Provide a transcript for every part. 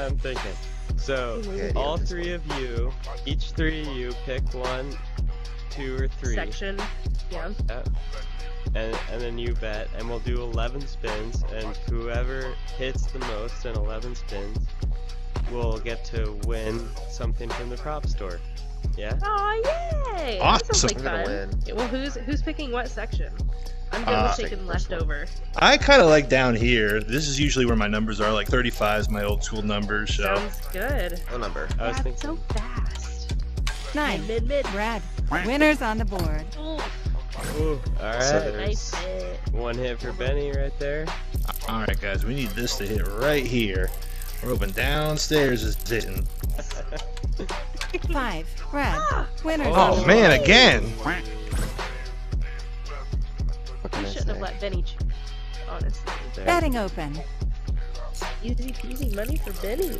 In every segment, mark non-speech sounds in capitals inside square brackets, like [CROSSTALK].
I'm thinking. So Okay, all yeah, three of you, each three of you pick one, two, or three. Section. Yeah. Yep. And, and then you bet, and we'll do 11 spins, and whoever hits the most in 11 spins will get to win something from the prop store. Yeah? Oh yay! That sounds Awesome. like gonna fun. win. Well, who's who's picking what section? I'm good Uh, with take taking the leftover. I kind of like down here. This is usually where my numbers are. Like 35 is my old school numbers. So Sounds good. No number. I was That's thinking. so fast. Nine. Mid mid. Red. Winners on the board. Ooh, Ooh, alright. So nice hit. One hit for Benny right there. all right, guys, we need this to hit right here. We're open downstairs is hitting. [LAUGHS] Five. Red. Winners Oh, Oh man, again. What You I shouldn't have let Benny choose. Honestly. There. Betting open. Easy peasy money for Benny.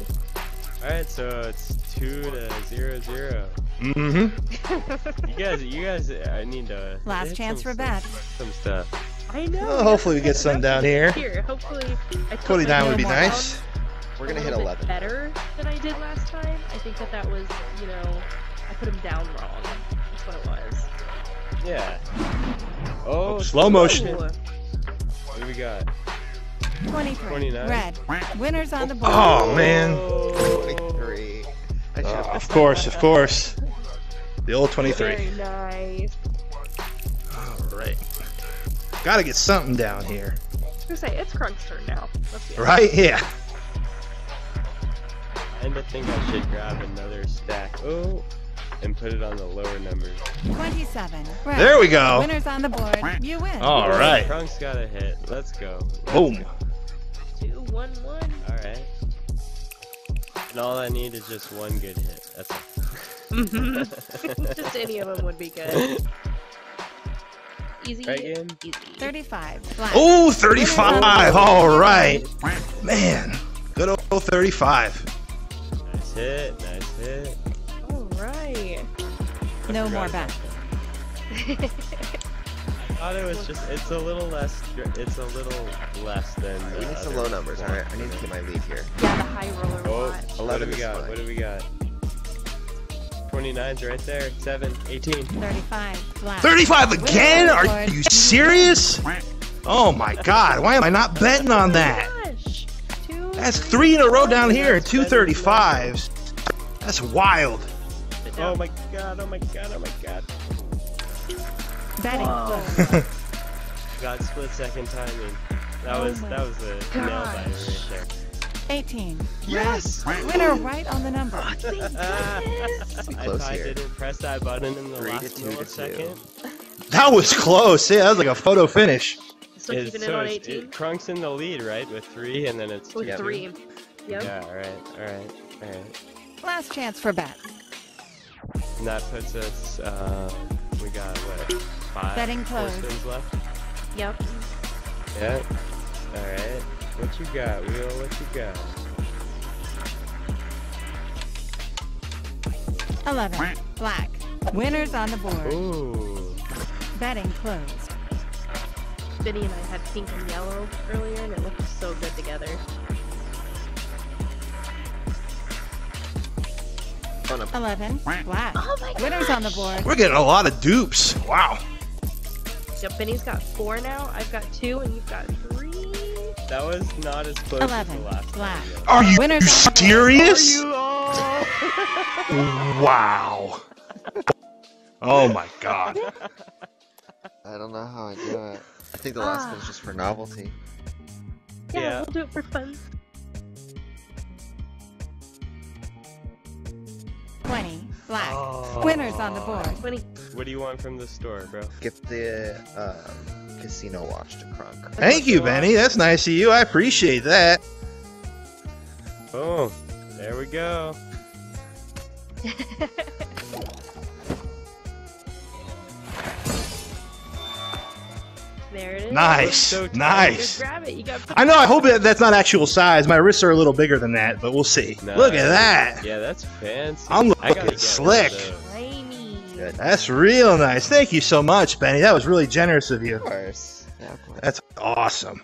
Alright, so it's two to zero zero. Mm-hmm. You guys, you guys, I need to. Last chance some for stuff- bets. Some stuff. I know. Well, hopefully we get some down here. Here, hopefully. I 29 would be down nice. We're gonna hit little 11. bit Better than I did last time. I think that that was, you know, I put him down wrong. That's what it was. Yeah. Oh, oh slow motion. Ooh. What do we got? 23. 29. Red. Winners on the oh. board. Oh man. Oh. 23. I uh, of course, of course. The old 23. Very nice. All right. Gotta get something down here. I was gonna say it's Krunk's turn now. Let's. Right? Yeah. I kinda think I should grab another stack. Oh, and put it on the lower numbers. 27. Red. There we go. Winners on the board. You win. All right. Krunk's got a hit. Let's go. Let's Boom. go. Two, one, one. All right. And all I need is just one good hit. That's mm-hmm. [LAUGHS] Just any of them would be good. [LAUGHS] Easy. Right, Easy. 35. Black. Oh, 35. All right. Man. Good old 35. Nice hit. Nice hit. All right. No more about bets. [LAUGHS] I thought it was just. It's a little less. It's a little less than. We the need some low numbers, alright? I need to get my lead here. Yeah, the high roller Oh, watch. what do 11 we got? fine. What do we got? 29's right there. 7, 18. 35. Black. 35 again? Are you serious? Oh my god, why am I not betting on that? Gosh. Two. That's three in a row down here at 235s. That's wild. Oh my god, oh my god, oh my god. Betting Whoa. closed. [LAUGHS] God, split second timing. That Oh was that was a nail biter right there. 18. Yes! Winner right on the number. [LAUGHS] I close I here. didn't press that button in the Three to last two to millisecond. That was close. Yeah, that was like a photo finish. Still It's- keeping it so on it's- 18. It, Krunk's in the lead, right? With three, and then it's With two. three. Yep. Yeah, alright, alright, alright. Last chance for bets. And that puts us, uh, we got what, five Betting four spins left? Yep. Yeah. Alright. What you got, Wheel? What you got? 11. Black. Winners on the board. Ooh. Betting closed. Benny and I had pink and yellow earlier, and it looked so good together. 11. Black. Oh my Winners on the board. We're getting a lot of dupes. Wow. Yep, Benny's got four now. I've got two, and you've got three. That was not as close 11. as the last Black. time. Are you Winners on the board. serious? You all? [LAUGHS] Wow. Oh my god. [LAUGHS] I don't know how I do it. I think the last Ah. one's just for novelty. Yeah, Yeah. we'll do it for fun. 20. Black. Oh. Winners on the board. Twenty. What do you want from the store, bro? Gift the um, casino watch to Krunk. Thank you, Benny. That's nice of you. I appreciate that. Boom. There we go. [LAUGHS] There it is. Nice. so nice. Grab it. You got. I know. I hope that that's not actual size. My wrists are a little bigger than that, but we'll see. Look at that. Yeah, that's fancy. I'm looking slick. one of those. Slimy. Good. That's real nice. Thank you so much, Benny. That was really generous of you. Of course. Yeah, of course. That's awesome.